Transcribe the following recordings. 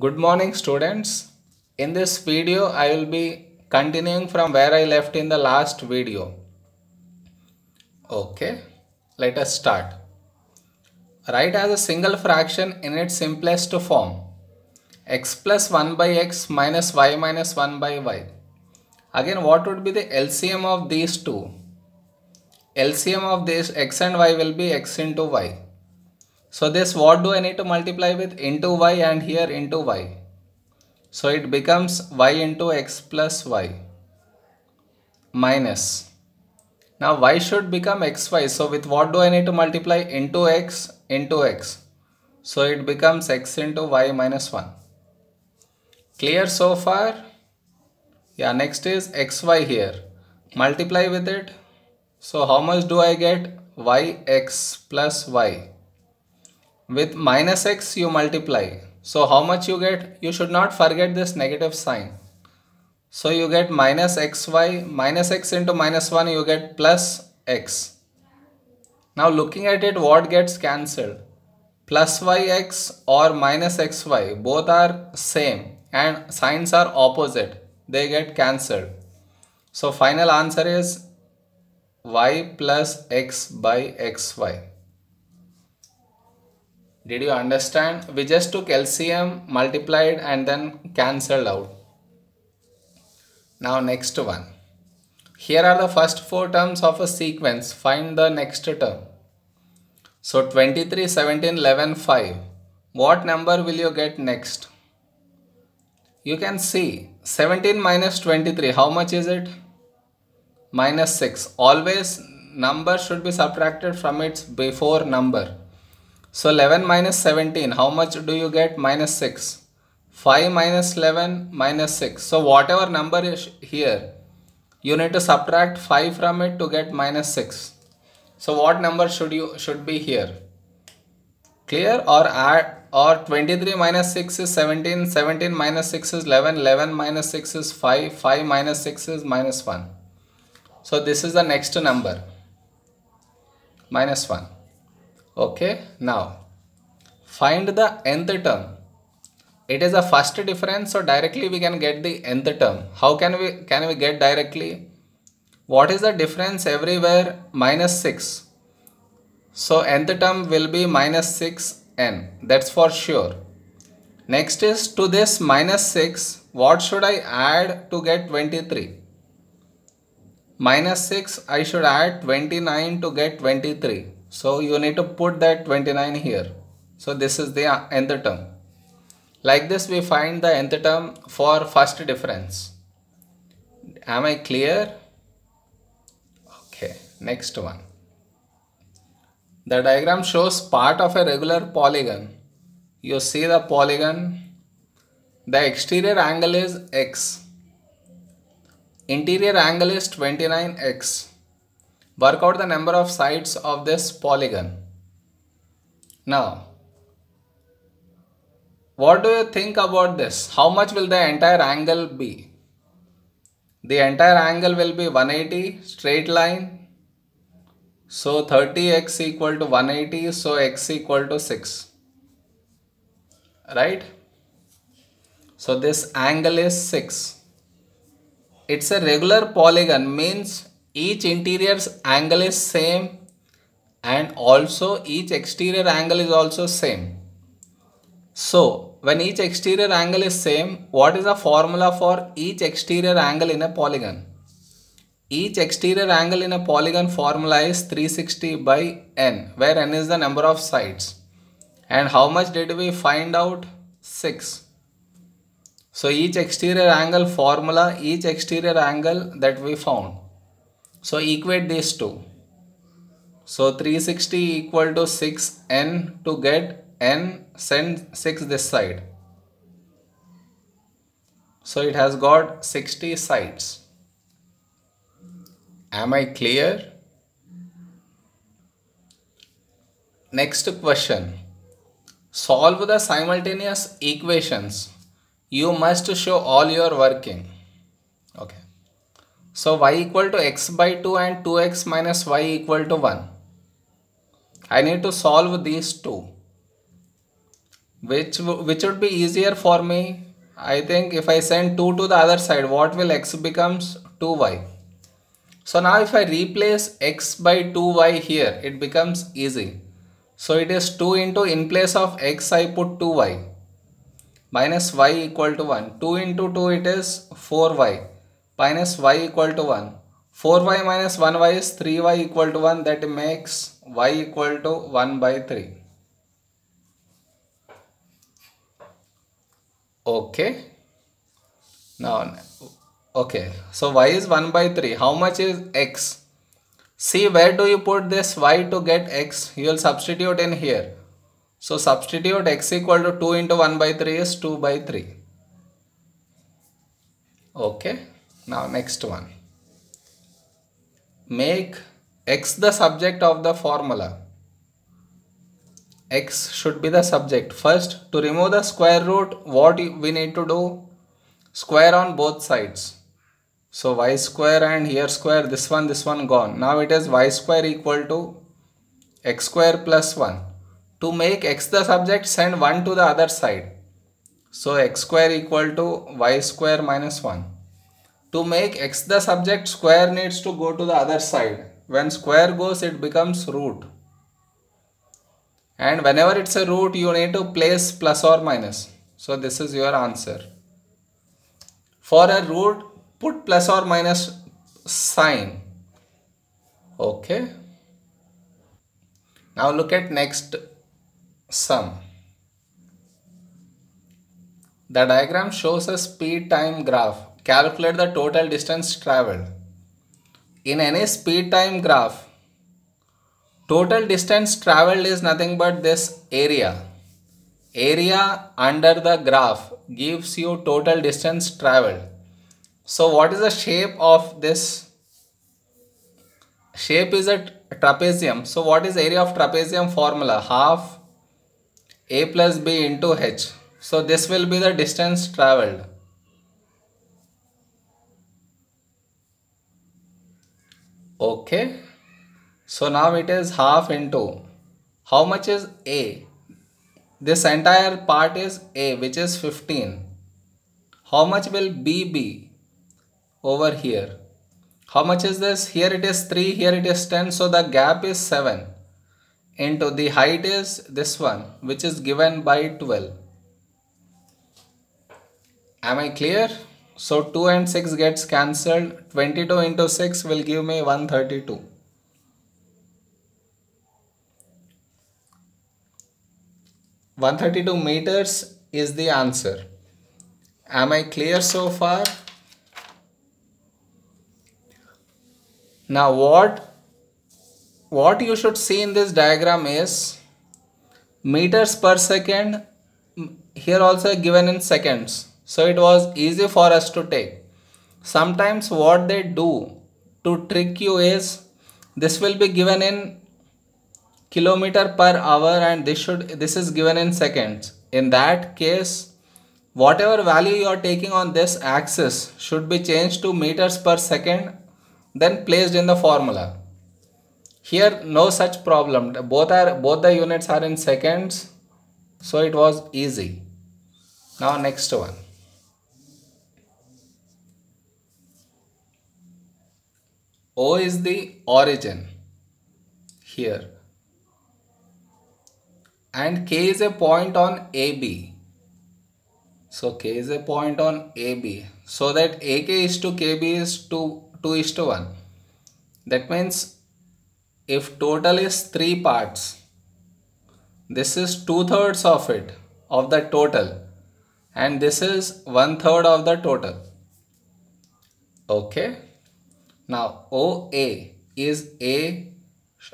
Good morning students. In this video I will be continuing from where I left in the last video. Okay, let us start. Write as a single fraction in its simplest form x plus 1 by x minus y minus 1 by y. Again what would be the LCM of these two? LCM of this x and y will be x into y. So this what do I need to multiply with into y and here into y. So it becomes y into x plus y minus. Now y should become xy. So with what do I need to multiply into x into x. So it becomes x into y minus 1. Clear so far? Yeah, next is xy here. Multiply with it. So how much do I get? yx plus y with minus x you multiply. So how much you get? You should not forget this negative sign. So you get minus xy, minus x into minus 1 you get plus x. Now looking at it what gets cancelled? Plus yx or minus xy both are same and signs are opposite. They get cancelled. So final answer is y plus x by xy. Did you understand? We just took LCM, multiplied and then cancelled out. Now next one. Here are the first four terms of a sequence. Find the next term. So 23, 17, 11, 5. What number will you get next? You can see 17 minus 23. How much is it? Minus 6. Always number should be subtracted from its before number. So 11 minus 17, how much do you get? Minus 6. 5 minus 11 minus 6. So whatever number is here, you need to subtract 5 from it to get minus 6. So what number should you should be here? Clear or add or 23 minus 6 is 17, 17 minus 6 is 11, 11 minus 6 is 5, 5 minus 6 is minus 1. So this is the next number minus 1 okay now find the nth term. It is a first difference so directly we can get the nth term. How can we can we get directly? What is the difference everywhere? Minus 6 so nth term will be minus 6n that's for sure. Next is to this minus 6 what should I add to get 23 minus 6 I should add 29 to get 23 so you need to put that 29 here. So this is the uh, nth term. Like this we find the nth term for first difference. Am I clear? Okay, next one. The diagram shows part of a regular polygon. You see the polygon. The exterior angle is x. Interior angle is 29x. Work out the number of sides of this polygon. Now, what do you think about this? How much will the entire angle be? The entire angle will be 180 straight line. So 30x equal to 180 so x equal to 6. Right? So this angle is 6. It's a regular polygon means each interior's angle is same and also each exterior angle is also same. So when each exterior angle is same, what is the formula for each exterior angle in a polygon? Each exterior angle in a polygon formula is 360 by n where n is the number of sides. And how much did we find out? 6. So each exterior angle formula, each exterior angle that we found. So equate these two. So 360 equal to 6n to get n send 6 this side. So it has got 60 sides. Am I clear? Next question. Solve the simultaneous equations. You must show all your working. So y equal to x by 2 and 2x minus y equal to 1. I need to solve these two. which which would be easier for me? I think if I send 2 to the other side what will x becomes 2y so now if I replace x by 2y here it becomes easy. So it is 2 into in place of x I put 2y minus y equal to 1 2 into 2 it is 4y minus y equal to 1 4y minus 1y is 3y equal to 1 that makes y equal to 1 by 3 okay. Now okay. So y is 1 by 3 how much is x? See where do you put this y to get x? You will substitute in here. So substitute x equal to 2 into 1 by 3 is 2 by 3 okay now next one make x the subject of the formula x should be the subject. First, to remove the square root, what we need to do? Square on both sides. So y square and here square, this one, this one gone. Now it is y square equal to x square plus 1. To make x the subject, send 1 to the other side. So x square equal to y square minus 1. To make x the subject, square needs to go to the other side. When square goes, it becomes root. And whenever it's a root you need to place plus or minus. So this is your answer. For a root put plus or minus sign. Okay. Now look at next sum. The diagram shows a speed time graph calculate the total distance traveled in any speed time graph Total distance traveled is nothing but this area. Area under the graph gives you total distance traveled. So what is the shape of this? Shape is a trapezium. So what is area of trapezium formula? Half a plus b into h. So this will be the distance traveled. Okay. So now it is half into how much is A? This entire part is A which is 15. How much will B be over here? How much is this? Here it is 3, here it is 10. So the gap is 7 into the height is this one which is given by 12. Am I clear? So 2 and 6 gets cancelled. 22 into 6 will give me 132. 132 meters is the answer. Am I clear so far? Now what what you should see in this diagram is meters per second here also given in seconds. So it was easy for us to take. Sometimes what they do to trick you is this will be given in kilometer per hour and this should this is given in seconds. In that case whatever value you are taking on this axis should be changed to meters per second then placed in the formula. Here no such problem. Both are both the units are in seconds so it was easy. Now next one O is the origin here and K is a point on AB. So K is a point on AB. So that AK is to KB is 2, 2 is to 1. That means if total is 3 parts, this is 2 thirds of it, of the total. And this is 1 third of the total. Okay. Now OA is A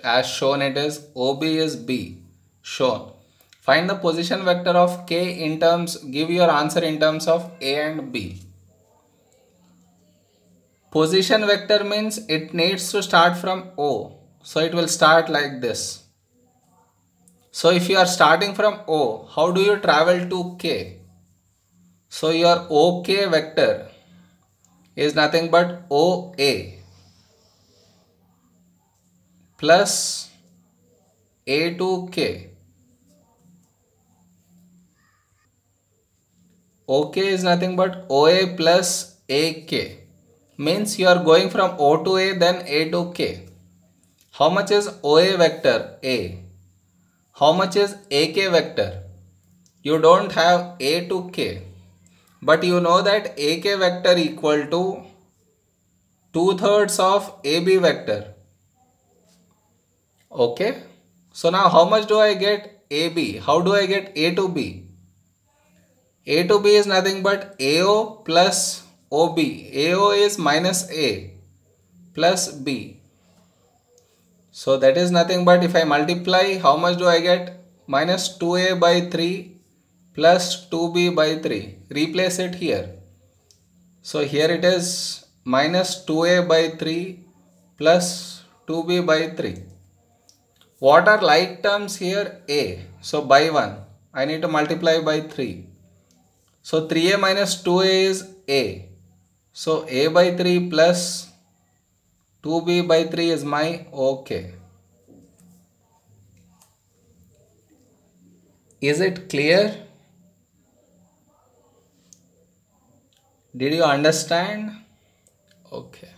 as shown it is OB is B shown. Find the position vector of k in terms, give your answer in terms of a and b. Position vector means it needs to start from O. So it will start like this. So if you are starting from O, how do you travel to K? So your OK vector is nothing but OA plus A to K OK is nothing but OA plus AK. Means you are going from O to A then A to K. How much is OA vector? A. How much is AK vector? You don't have A to K. But you know that AK vector equal to 2 thirds of AB vector. Okay. So now how much do I get AB? How do I get A to B? A to B is nothing but AO plus OB. AO is minus A plus B. So that is nothing but if I multiply how much do I get? Minus 2A by 3 plus 2B by 3. Replace it here. So here it is minus 2A by 3 plus 2B by 3. What are like terms here? A. So by 1. I need to multiply by 3. So 3A minus 2A is A. So A by 3 plus 2B by 3 is my OK. Is it clear? Did you understand? Okay.